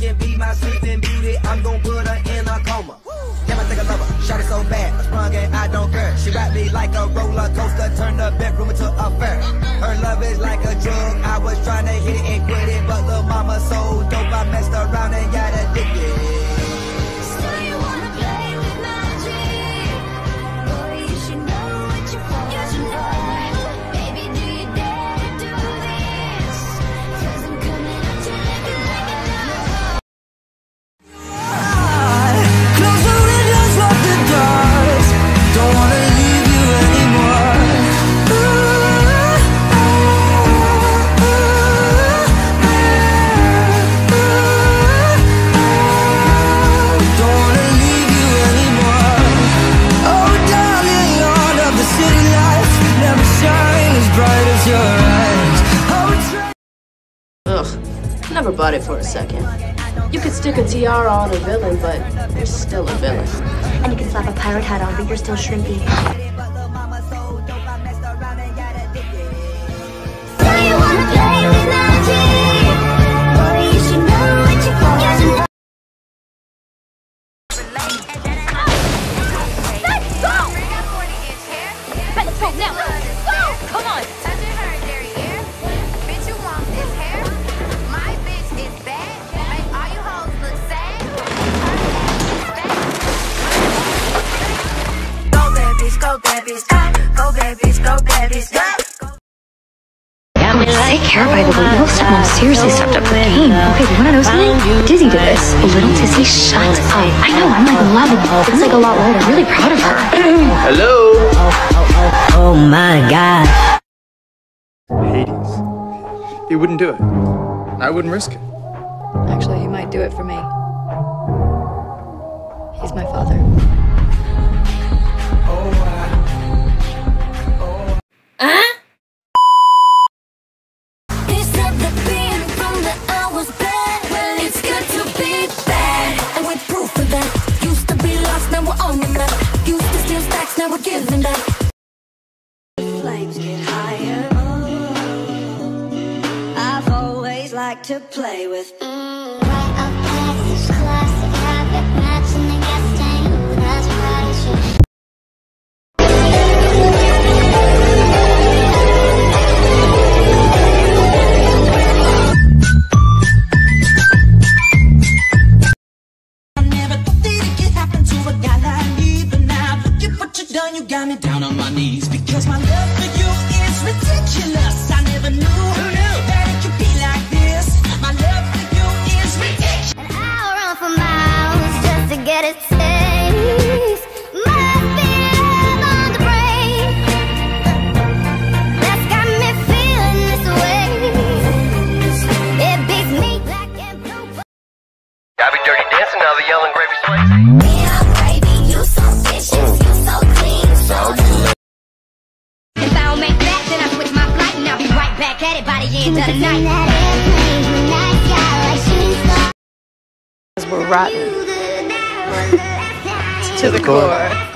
can be my sleeping beauty. I'm gon' put her in a coma. Damn, I think I love her. Shot it so bad, I sprung and I don't care. She ride me like a roller coaster, turn the bedroom into a fair. Her love is like a drug. I was trying to hit it and quit bright as your eyes. Oh, Ugh, never bought it for a second. You could stick a tiara on a villain, but you're still a villain. And you can slap a pirate hat on, but you're still shrimpy. So you wanna play with magic? Boy, you should know what you're for. You should know. Let's go! Better talk now. Go! Come on. Bitch, you want this hair? My bitch is bad. Make all you hoes look sad. Go bad bitch, go bad bitch, go. Go bad bitch, go bad bitch, go. Sick hair, by the way. Little Stepmom seriously stepped up her game. Okay, you wanna know something? Dizzy did this. A little Tizzy, shut up. I know, I'm like loving it. It's like a lot more. I'm really proud of her. Hello? Oh, oh, oh, oh my god. He wouldn't do it. I wouldn't risk it. Actually, he might do it for me. He's my father. Always liked to play with. Mm, right up past classic habit, matching the gas tank. That's pressure. I never thought that it could happen to a guy like me, but now look at what you done. You got me down on my knees because my love flight and I'll be right back at it by the end of the night. that airplane from the night sky like shooting stars. Because we're rotten To to the core.